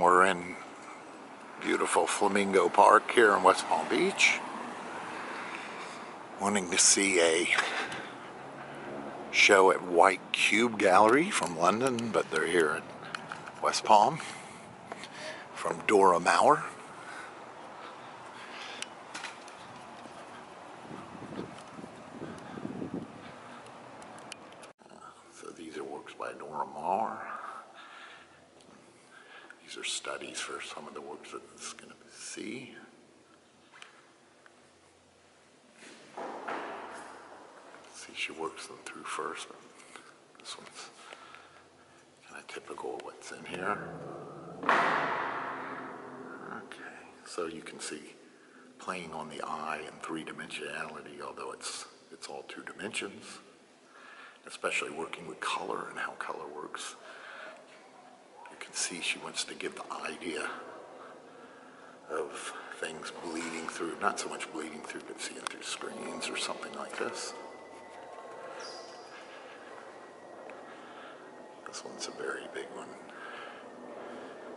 We're in beautiful Flamingo Park here in West Palm Beach. Wanting to see a show at White Cube Gallery from London, but they're here at West Palm from Dora Maurer. So these are works by Dora Maurer. These are studies for some of the works that it's going to see. See, she works them through first, but this one's kind of typical of what's in here. Okay, so you can see playing on the eye and three-dimensionality, although it's it's all two dimensions, especially working with color and how color works. Can see she wants to give the idea of things bleeding through, not so much bleeding through, but seeing through screens or something like this. This one's a very big one.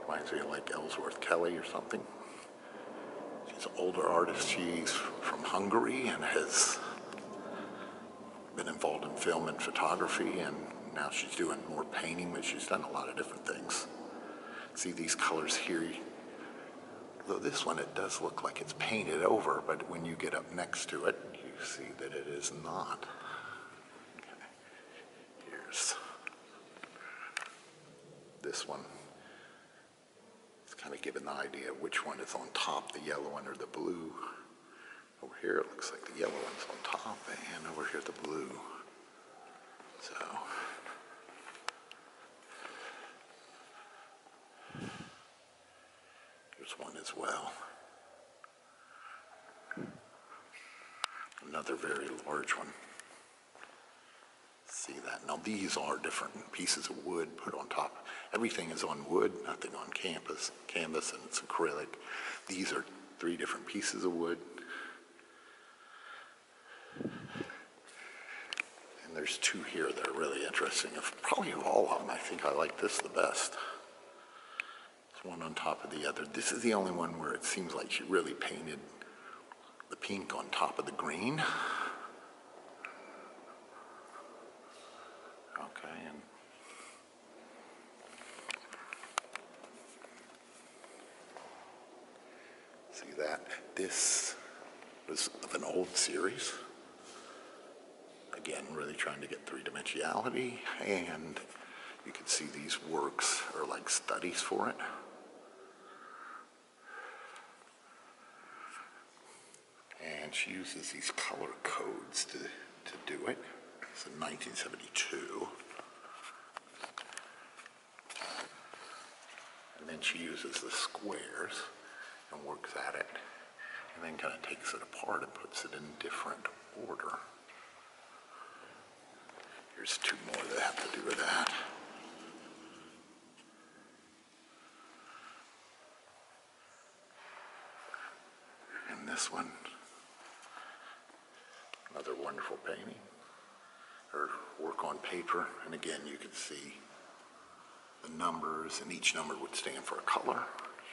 Reminds me of like Ellsworth Kelly or something. She's an older artist. She's from Hungary and has been involved in film and photography, and now she's doing more painting, but she's done a lot of different things. See these colors here? Though this one, it does look like it's painted over, but when you get up next to it, you see that it is not. Okay. Here's this one. It's kind of giving the idea of which one is on top, the yellow one or the blue. Over here, it looks like the yellow one's on top, and over here, the blue. So, here's one as well. Another very large one. See that? Now, these are different pieces of wood put on top. Everything is on wood, nothing on canvas, canvas, and it's acrylic. These are three different pieces of wood And there's two here that are really interesting. Probably of all of them, I think I like this the best. One on top of the other. This is the only one where it seems like she really painted the pink on top of the green. Okay, and see that? This was of an old series again, really trying to get three-dimensionality, and you can see these works are like studies for it. And she uses these color codes to, to do it. It's in 1972. And then she uses the squares and works at it, and then kind of takes it apart and puts it in different order. Here's two more that have to do with that. And this one, another wonderful painting, or work on paper. And again, you can see the numbers, and each number would stand for a color.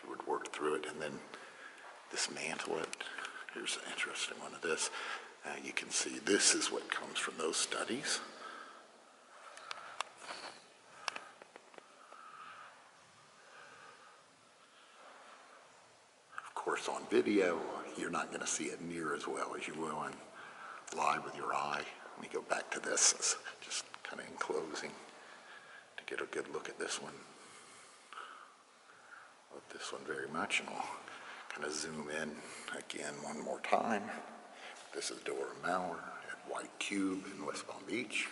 She would work through it and then dismantle it. Here's an interesting one of this. Uh, you can see this is what comes from those studies. Of course, on video, you're not going to see it near as well as you will on live with your eye. Let me go back to this, it's just kind of in closing to get a good look at this one. Love this one very much, and I'll kind of zoom in again one more time. This is Dora Maurer at White Cube in West Palm Beach.